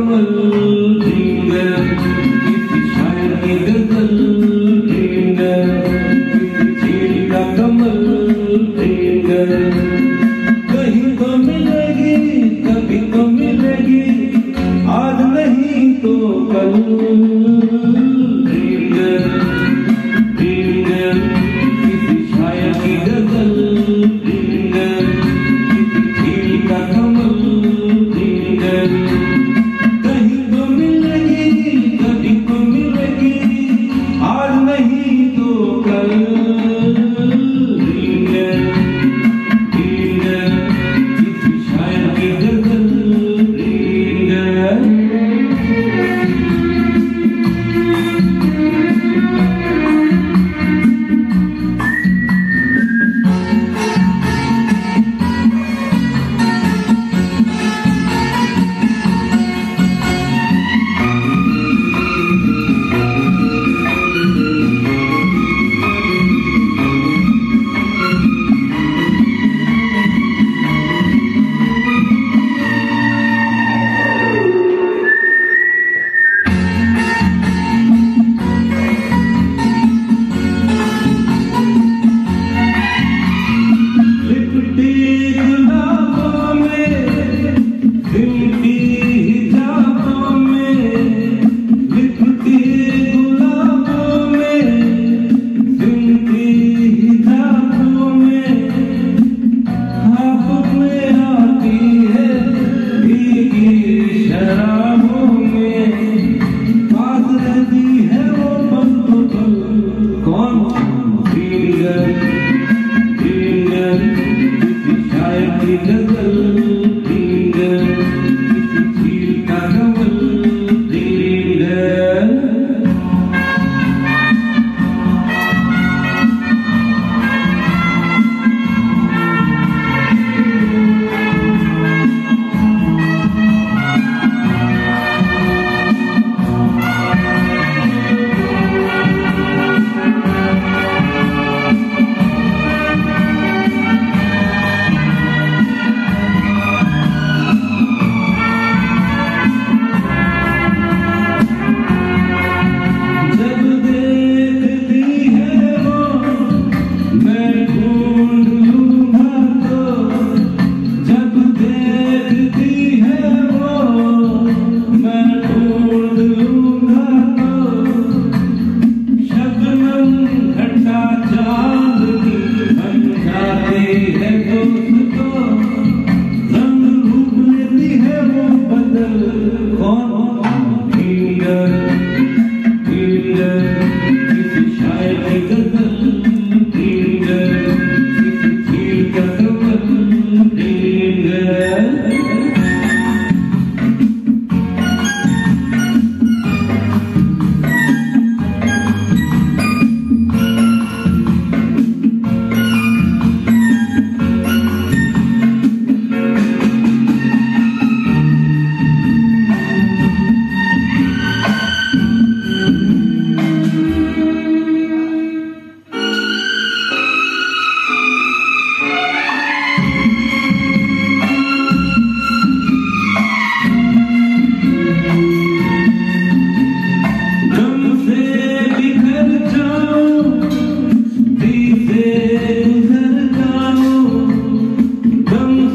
Kamal Hey, hey.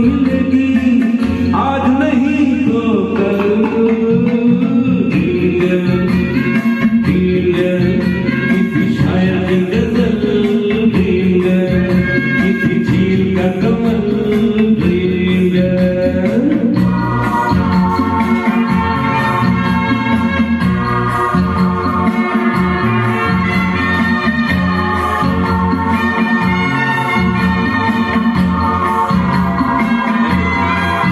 you.